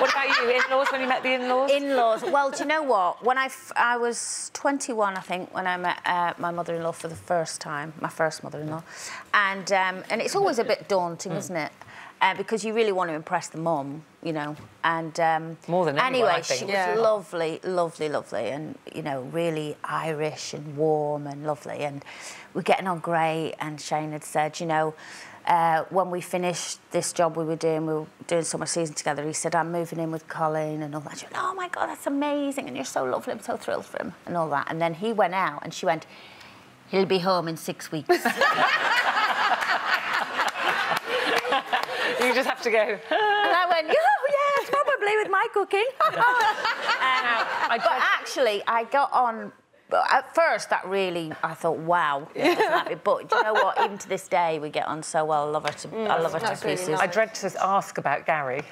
what about you? In-laws, when you met the in-laws? In-laws. Well, do you know what? When I, f- I was 21, I think, when I met uh, my mother-in-law for the first time, my first mother-in-law. And, um, and it's always a bit daunting, isn't it? Uh, because you really want to impress the mum, you know. And um, More than anyone, anyway, I think. she was Yeah. lovely, lovely, lovely, and you know, really Irish and warm and lovely. And we're getting on great. And Shane had said, you know, uh, when we finished this job we were doing, we were doing summer season together. He said, I'm moving in with Coleen and all that. She went, oh my God, that's amazing. And you're so lovely. I'm so thrilled for him and all that. And then he went out and she went, he'll be home in six weeks. You just have to go. and I went, oh, yes, probably with my cooking. Um, but actually, I got on. But at first, that really, I thought, wow. Yeah. But do you know what? Even to this day, we get on so well. I love her to, I love her to that's really pieces. nice. I dread to ask about Gary.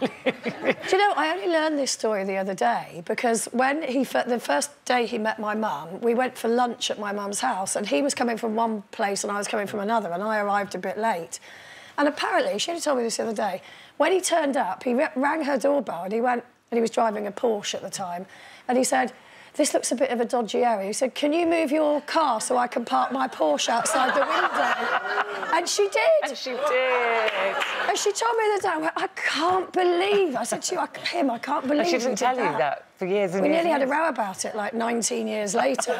Do you know, I only learned this story the other day because when he, the first day he met my mum, we went for lunch at my mum's house and he was coming from one place and I was coming from another and I arrived a bit late. And apparently, she only told me this the other day, when he turned up, he rang her doorbell and he went, and he was driving a Porsche at the time, and he said, this looks a bit of a dodgy area. He said, can you move your car so I can park my Porsche outside the window? and she did. And she did. And she told me the other day, I, went, I can't believe. I said to you, I, him, I can't believe And she didn't did tell you that for years and We years. nearly had a row about it like 19 years later.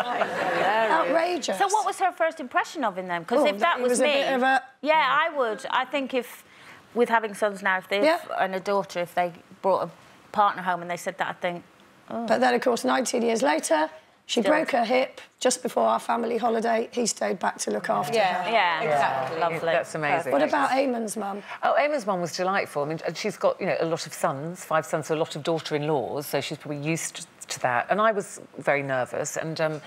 Outrageous. So, what was her first impression of him then? Because Oh, if that it was, was a me, bit of a- yeah, I would. I think if, with having sons now, if they Yeah. and a daughter, if they brought a partner home and they said that, I think, But then, of course, 19 years later, she Still. broke her hip just before our family holiday. He stayed back to look after Yeah. her. yeah, yeah, Exactly. lovely. That's amazing. What about Eamonn's mum? Oh, Eamonn's mum was delightful. I mean, uh, she's got, you know, a lot of sons, five sons, so a lot of daughter-in-laws, so she's probably used to that. And I was very nervous. And, um,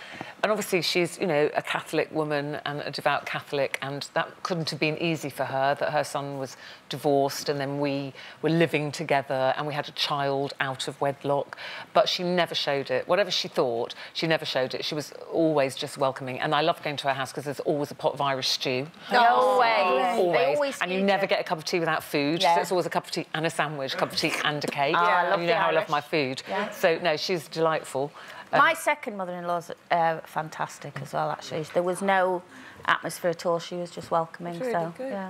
and obviously she's, you know, a Catholic woman and a devout Catholic, and that couldn't have been easy for her, that her son was divorced and then we were living together and we had a child out of wedlock. But she never showed it. Whatever she thought, she never showed it. She was always just welcoming. And I loved going to her house because there's always a pot of Irish stew. Always. They Always. always and you never you. get a cup of tea without food. Yeah. So it's always a cup of tea and a sandwich, cup of tea and a cake. Ah, I love and you know the how I love my food. Yeah. So no, she's delightful. Um, My second mother-in-law's uh, fantastic as well. Actually, there was no atmosphere at all. She was just welcoming. really so good. yeah.